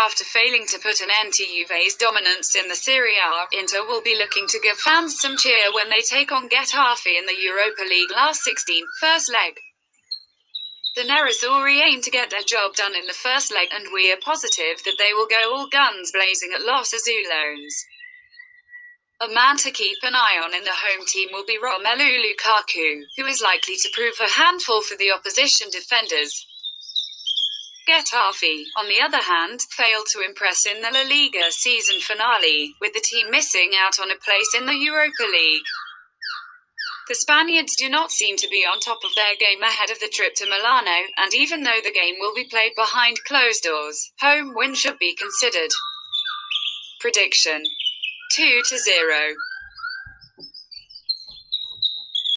After failing to put an end to Juve's dominance in the Serie A, Inter will be looking to give fans some cheer when they take on Getafe in the Europa League last 16, first leg. The Nerazzurri aim to get their job done in the first leg, and we are positive that they will go all guns blazing at Los Azulones. A man to keep an eye on in the home team will be Romelu Lukaku, who is likely to prove a handful for the opposition defenders. Getafe, on the other hand, failed to impress in the La Liga season finale, with the team missing out on a place in the Europa League. The Spaniards do not seem to be on top of their game ahead of the trip to Milano, and even though the game will be played behind closed doors, home win should be considered. Prediction 2 to 0.